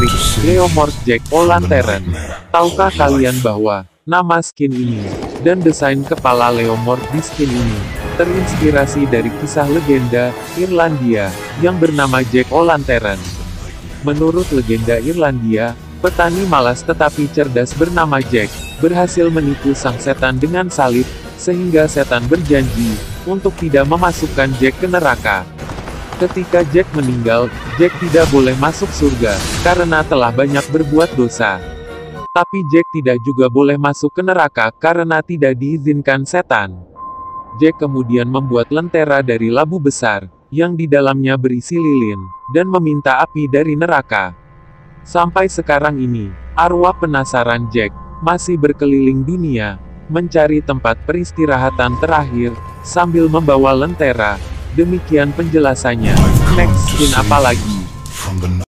menarik, Leomord Jack O'Lantern. Tahukah kalian bahwa, nama skin ini, dan desain kepala Leomord di skin ini, terinspirasi dari kisah legenda, Irlandia, yang bernama Jack O'Lantern. Menurut legenda Irlandia, petani malas tetapi cerdas bernama Jack, berhasil menipu sang setan dengan salib, sehingga setan berjanji, untuk tidak memasukkan Jack ke neraka. Ketika Jack meninggal, Jack tidak boleh masuk surga, karena telah banyak berbuat dosa. Tapi Jack tidak juga boleh masuk ke neraka, karena tidak diizinkan setan. Jack kemudian membuat lentera dari labu besar, yang di dalamnya berisi lilin, dan meminta api dari neraka. Sampai sekarang ini, arwah penasaran Jack, masih berkeliling dunia, mencari tempat peristirahatan terakhir, sambil membawa lentera, Demikian penjelasannya. Next skin apa lagi?